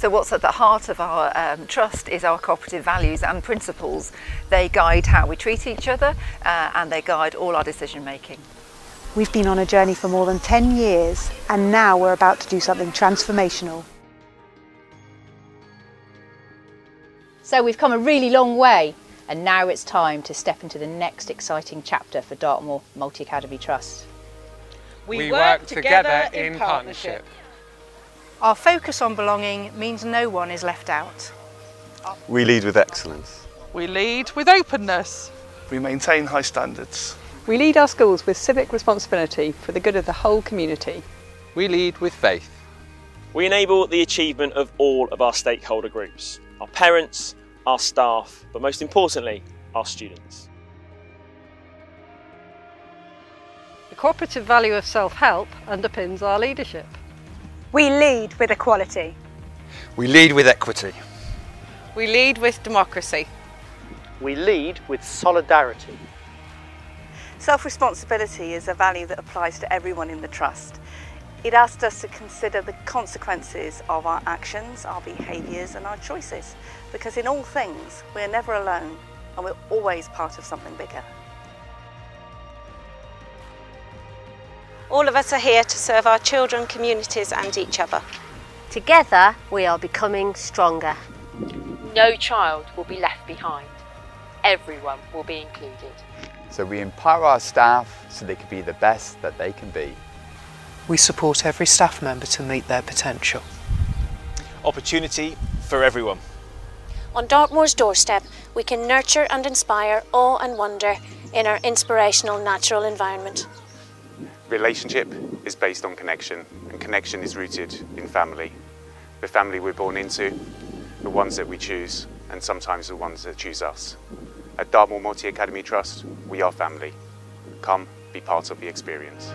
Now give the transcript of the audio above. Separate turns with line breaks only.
So what's at the heart of our um, trust is our cooperative values and principles. They guide how we treat each other uh, and they guide all our decision making.
We've been on a journey for more than 10 years and now we're about to do something transformational.
So we've come a really long way and now it's time to step into the next exciting chapter for Dartmoor Multi Academy Trust.
We, we work, work together, together in partnership.
Our focus on belonging means no one is left out.
We lead with excellence.
We lead with openness.
We maintain high standards.
We lead our schools with civic responsibility for the good of the whole community.
We lead with faith.
We enable the achievement of all of our stakeholder groups, our parents, our staff, but most importantly, our students.
The cooperative value of self-help underpins our leadership.
We lead with equality.
We lead with equity.
We lead with democracy.
We lead with solidarity.
Self-responsibility is a value that applies to everyone in the Trust. It asks us to consider the consequences of our actions, our behaviours and our choices because in all things we're never alone and we're always part of something bigger.
All of us are here to serve our children, communities and each other.
Together we are becoming stronger.
No child will be left behind. Everyone will be included.
So we empower our staff so they can be the best that they can be.
We support every staff member to meet their potential.
Opportunity for everyone.
On Dartmoor's doorstep, we can nurture and inspire awe and wonder in our inspirational natural environment.
Relationship is based on connection, and connection is rooted in family. The family we're born into, the ones that we choose, and sometimes the ones that choose us. At Dartmoor Multi Academy Trust, we are family. Come be part of the experience.